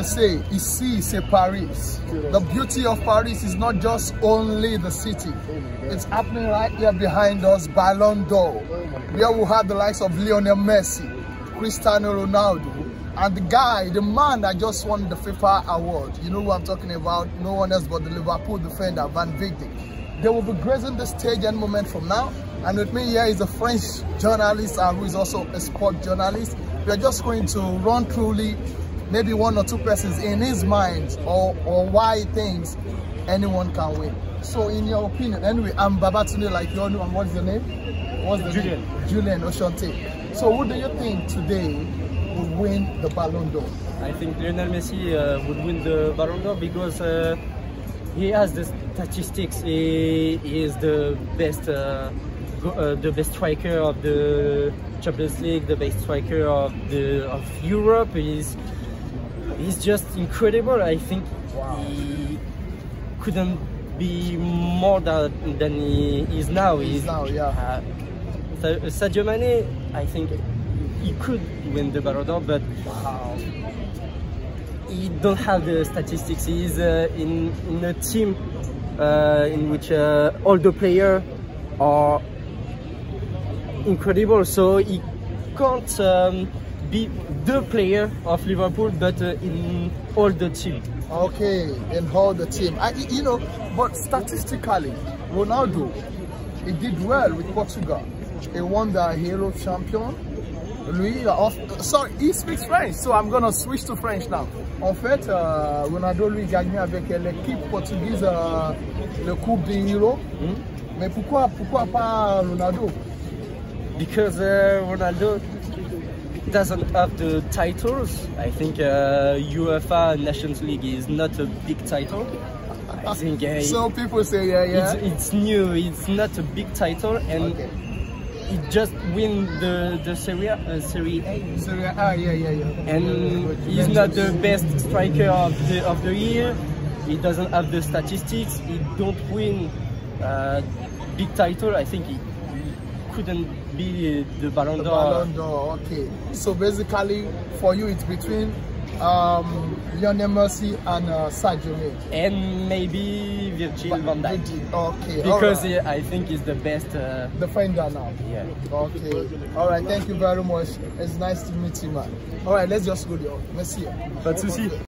they say, ici c'est Paris. The beauty of Paris is not just only the city. It's happening right here behind us, Ballon d'Or, where we have the likes of Lionel Messi, Cristiano Ronaldo, and the guy, the man that just won the FIFA award. You know who I'm talking about? No one else but the Liverpool defender, Van Dijk. They will be gracing the stage any moment from now. And with me here is a French journalist and who is also a sport journalist. We are just going to run through maybe one or two persons in his mind or, or why he thinks anyone can win. So in your opinion, anyway, I'm Babatunde like you all know, and what's your name? What's the Julian. Name? Julian Oshante. So who do you think today will win the Ballon d'Or? I think Lionel Messi uh, would win the Ballon d'Or because uh, he has the statistics. He, he is the best, uh, go, uh, the best striker of the Champions League, the best striker of the of Europe. He's he's just incredible. I think he couldn't be more than, than he is now. He's now, yeah. Uh, Sadio Mane, I think he could win the Ballon d'Or, but he don't have the statistics. He's uh, in in a team uh, in which uh, all the players are incredible, so he can't um, be the player of Liverpool, but uh, in all the team. Okay, and all the team. I, you know, but statistically, Ronaldo, he did well with Portugal. He won the Euro Champion. Lui, of, sorry, he speaks French, so I'm gonna switch to French now. En fait, euh, Ronaldo lui gagnait avec l'équipe portugaise euh, le Coupe des Hero. Mais pourquoi, pourquoi pas Ronaldo? because uh, Ronaldo doesn't have the titles. I think uh, UEFA Nations League is not a big title. I think uh, So people say, yeah, yeah. it's, it's new. It's not a big title, and Okay. he just win the the Serie A, uh, Serie A. So, yeah, ah, yeah, yeah, yeah. and he's not the best striker of the of the year. He doesn't have the statistics. He don't win uh, big title. I think he, he couldn't be the Ballon The d'Or. Ballon d'Or, okay. So basically, for you, it's between um, Lionel Messi and uh, Sadio Mane. and maybe Virgil van Dijk Okay, because alright. he, I think he's the best. Uh, defender now. yeah. Okay. All right. Thank you very much. It's nice to meet you, man. All right. Let's just go there. Merci. Pas de souci.